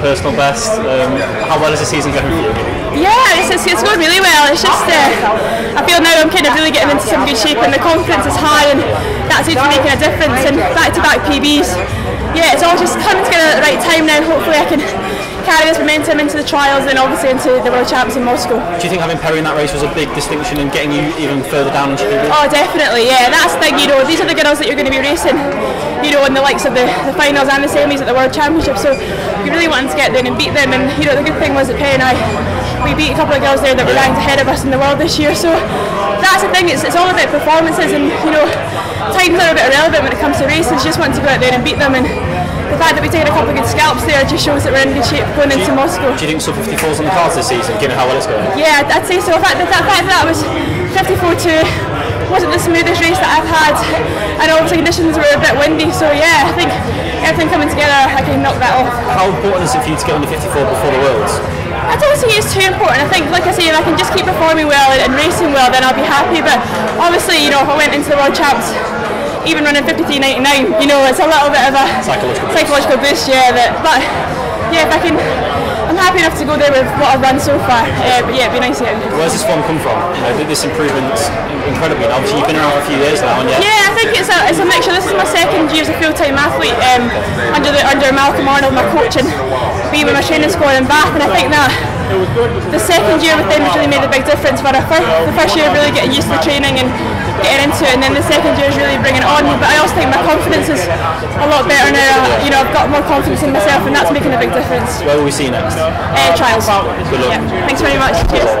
personal best. Um, how well is the season going for you? Yeah, it's, it's, going really well. It's just uh, I feel now I'm kind of really getting into some good shape and the confidence is high and that seems to be making a difference. And back to back PBs, yeah, it's all just coming together at the right time now. Hopefully, I can carry this momentum into the trials and obviously into the World Champs in Moscow. Do you think having Perri in that race was a big distinction in getting you even further down in PB? Oh, definitely, yeah. That's the thing, you know, these are the girls that you're going to be racing, you know, in the likes of the, the finals and the semis at the World Championship. So you really wanted to get there and beat them. And, you know, the good thing was that Perri and I, we beat a couple of girls there that were ranked ahead of us in the world this year. So that's the thing, it's, it's all about performances and, you know, times are a bit irrelevant when it comes to races. You just want to go out there and beat them. and the fact that we taken a couple of good scalps there just shows that we're in good shape going into Moscow. Do you think sub 54 is on the cards this season, given how well it's going? Yeah, I'd say so. In fact, the fact that that was 54 2 wasn't the smoothest race that I've had, and obviously conditions were a bit windy. So yeah, I think everything coming together, I can knock that off. How important is it for you to get on the 54 before the Worlds? I don't think it's too important. I think, like I say, if I can just keep performing well and, and racing well, then I'll be happy. But obviously, you know, if I went into the World Champs even running 53.99, you know, it's a little bit of a psychological, psychological boost, yeah. That, but yeah, if I can, I'm happy enough to go there with what I've run so far. Uh, but yeah, it'd be nice to get. Where's this form come from? You know, this improvement's incredibly. Obviously, you've been around for a few years now, and yeah. Yeah, I think it's a it's a mixture. This is my second year as a full-time athlete um, under the under Malcolm Arnold, my coach, and being with my training squad in Bath, and I think that the second year with them has really made a big difference. But the first year really getting used to the training and getting into it, and then the second year is really bringing it on. But I also think my confidence is a lot better now. You know, I've got more confidence in myself, and that's making a big difference. Where will we see you next? Uh, trials. Good luck. Yeah. Thanks very much. Cheers.